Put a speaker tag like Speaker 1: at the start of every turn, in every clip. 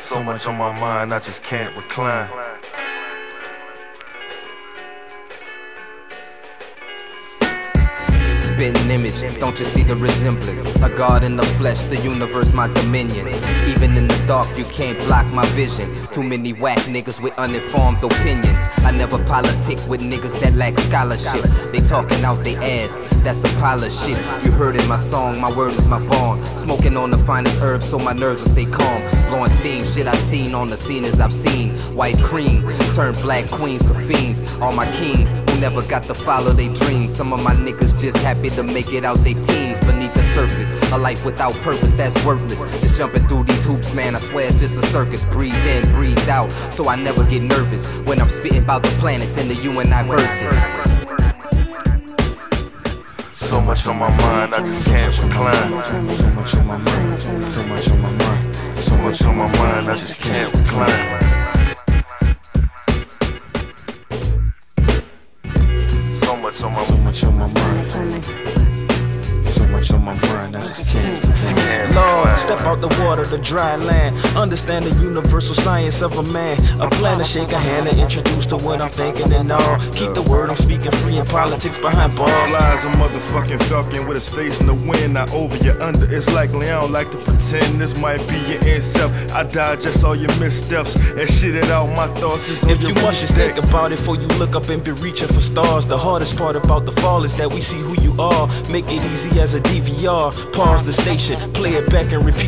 Speaker 1: So much on my mind, I just can't recline.
Speaker 2: Spitting image. Don't you see the resemblance? A God in the flesh, the universe, my dominion. Even in the dark, you can't block my vision. Too many whack niggas with uninformed opinions. I never politic with niggas that lack scholarship. They talking out their ass, that's a pile of shit. You heard in my song, my word is my bond. Smoking on the finest herbs so my nerves will stay calm. Blowing steam, shit I seen on the scene as I've seen. White cream, turn black queens to fiends. All my kings who never got to follow their dreams. Some of my niggas just happy to make it out they teens beneath the surface. A life without purpose, that's worthless. Just jumping through these hoops, man, I swear it's just a circus. Breathe in, breathe out, so I never get nervous when I'm spitting about the planets and the you and I verses.
Speaker 1: So much on my mind, I just can't recline.
Speaker 3: So much on my mind, so much on my mind.
Speaker 1: So much on my mind, I just can't recline. So much on my
Speaker 3: So much on my mind. So much on my mind, I just can't
Speaker 4: step out the water, the dry land. Understand the universal science of a man. A plan to shake a hand and introduce to what I'm thinking and all. Keep the word I'm speaking free in politics behind bars.
Speaker 1: Flies a motherfucking falcon with his face in the wind. Not over you under. It's likely I don't like to pretend this might be your end self. I digest all your missteps and shit it out. My thoughts is on
Speaker 4: If you must just think about it before you look up and be reaching for stars. The hardest part about the fall is that we see who you are. Make it easy as a DVR. Pause the station, play it back and repeat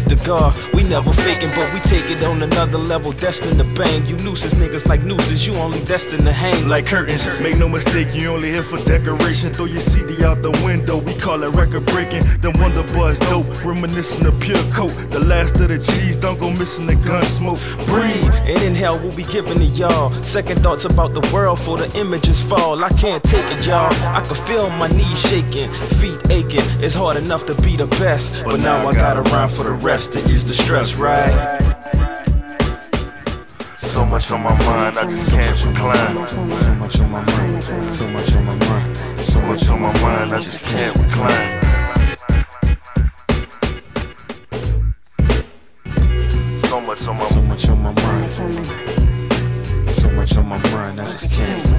Speaker 4: We never faking, but we take it on another level, destined to bang. You nooses niggas like nooses, you only destined to hang.
Speaker 1: like curtains. Make no mistake, you only here for decoration. Throw your CD out the window, we call it record breaking. Them Wonder Boys dope, reminiscent of pure coat. The last of the cheese, don't go missing the gun smoke.
Speaker 4: breathe and inhale we'll be giving to y'all second thoughts about the world for the images fall i can't take it y'all i can feel my knees shaking feet aching it's hard enough to be the best but now i gotta rhyme for the rest to ease the stress right
Speaker 1: So much on my mind, I just can't recline.
Speaker 3: So much on my mind, so much on my mind.
Speaker 1: So much on my mind, I just can't recline. So much on my
Speaker 3: mind. So much on my mind, I just can't.